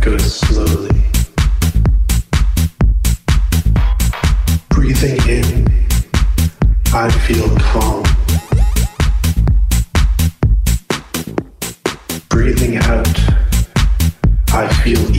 goes slowly. Breathing in, I feel calm. Breathing out, I feel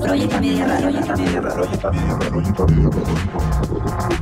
Proyecta Media Radio. Proyecta Media Radio.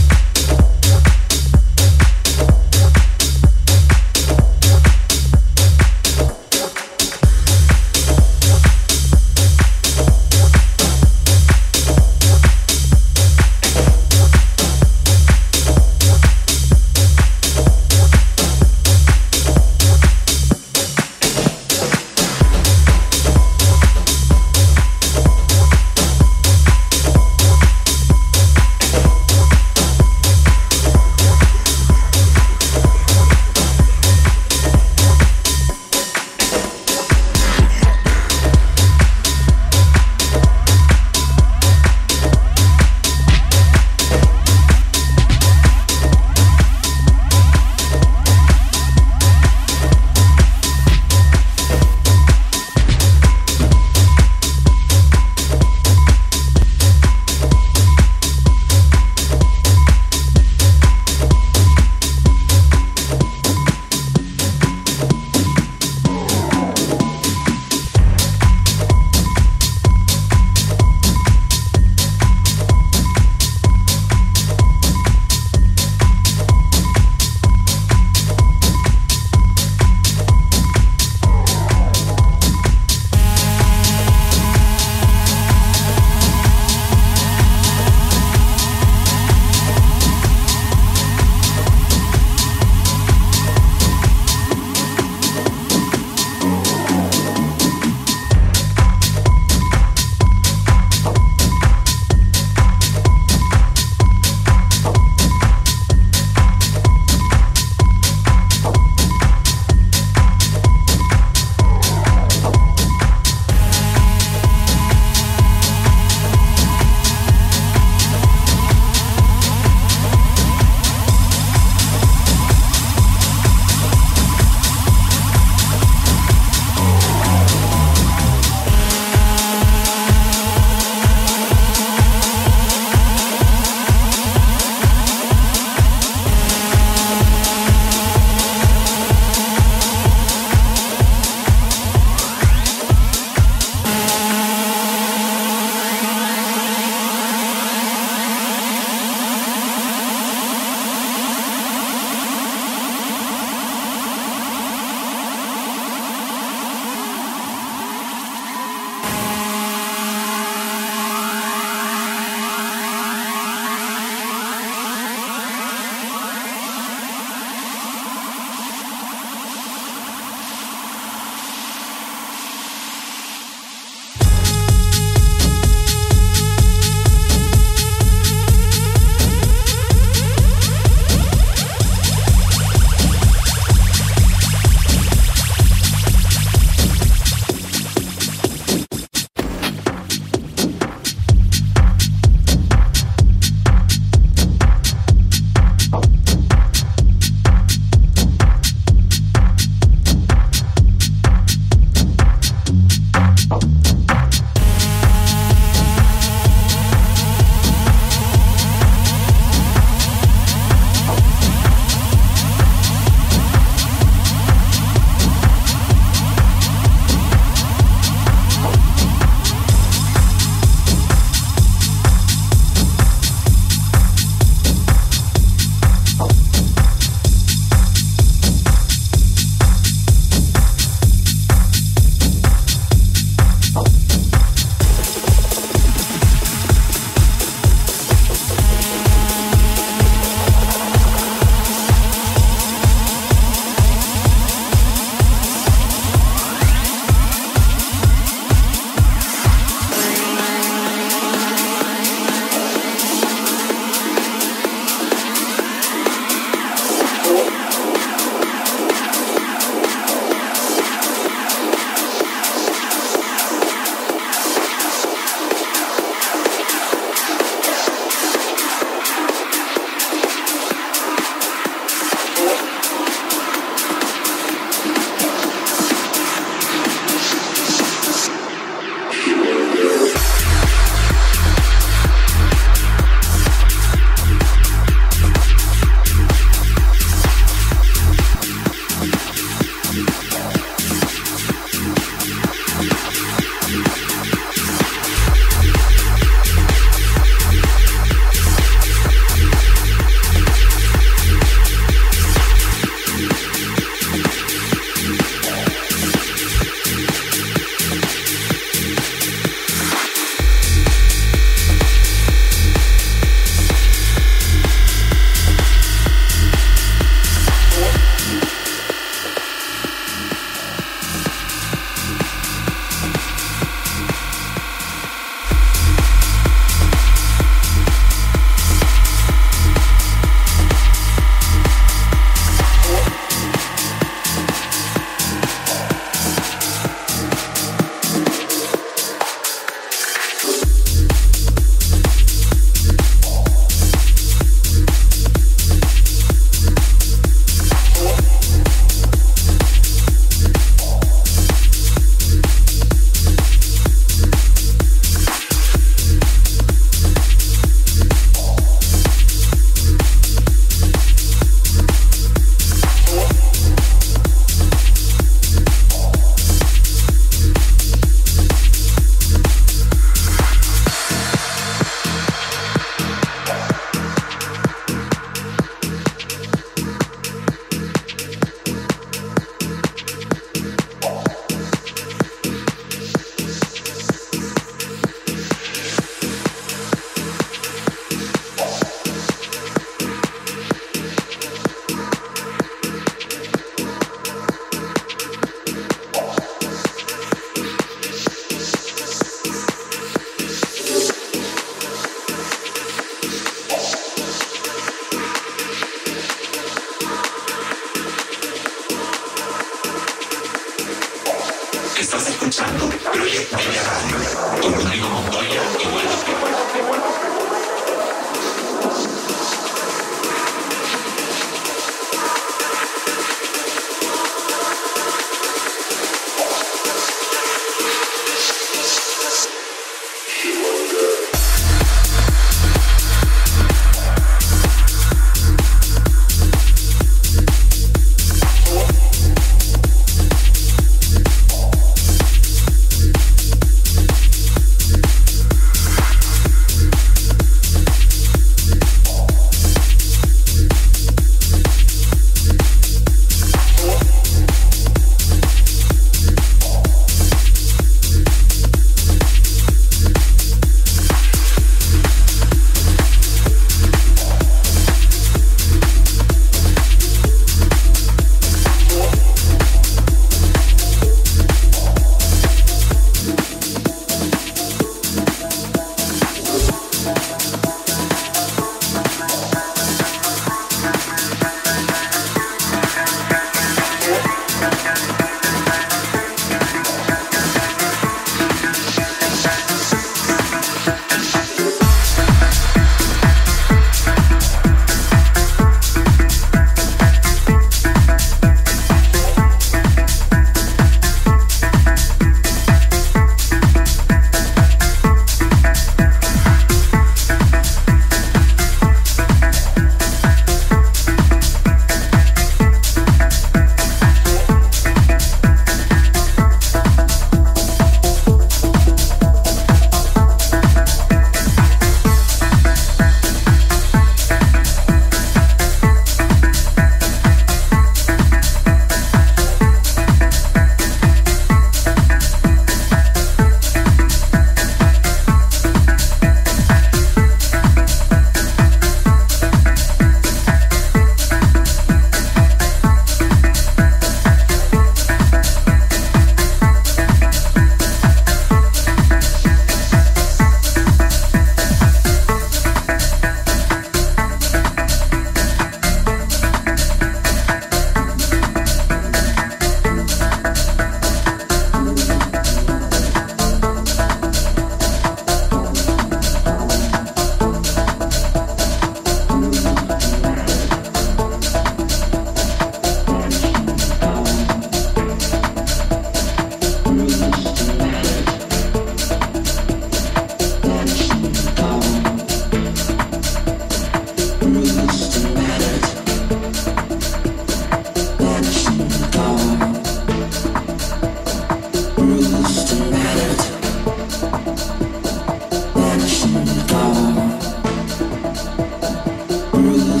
Jerusalem.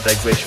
Thank you.